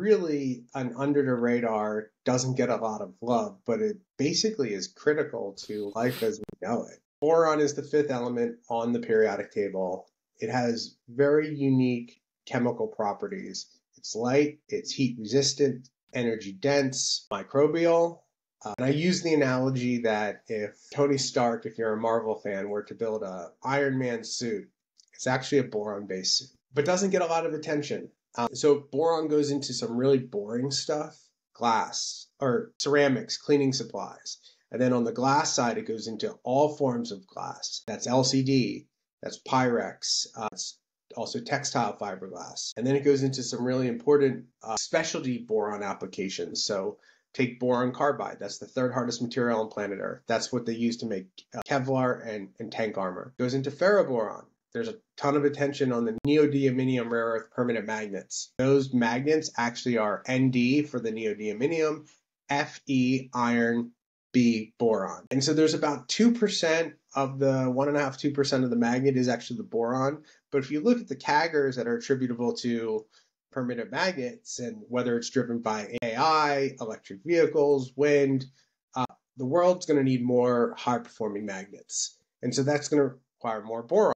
really an under the radar, doesn't get a lot of love, but it basically is critical to life as we know it. Boron is the fifth element on the periodic table. It has very unique chemical properties. It's light, it's heat resistant, energy dense, microbial. Uh, and I use the analogy that if Tony Stark, if you're a Marvel fan, were to build a Iron Man suit, it's actually a boron based suit, but doesn't get a lot of attention. Uh, so boron goes into some really boring stuff, glass or ceramics, cleaning supplies. And then on the glass side, it goes into all forms of glass. That's LCD, that's Pyrex, uh, also textile fiberglass. And then it goes into some really important uh, specialty boron applications. So take boron carbide. That's the third hardest material on planet Earth. That's what they use to make uh, Kevlar and, and tank armor. Goes into ferroboron. There's a ton of attention on the neodymium rare earth permanent magnets. Those magnets actually are Nd for the neodymium, Fe iron, B boron. And so there's about 2% of the 1.5 2% of the magnet is actually the boron. But if you look at the CAGRs that are attributable to permanent magnets and whether it's driven by AI, electric vehicles, wind, uh, the world's going to need more high performing magnets. And so that's going to require more boron.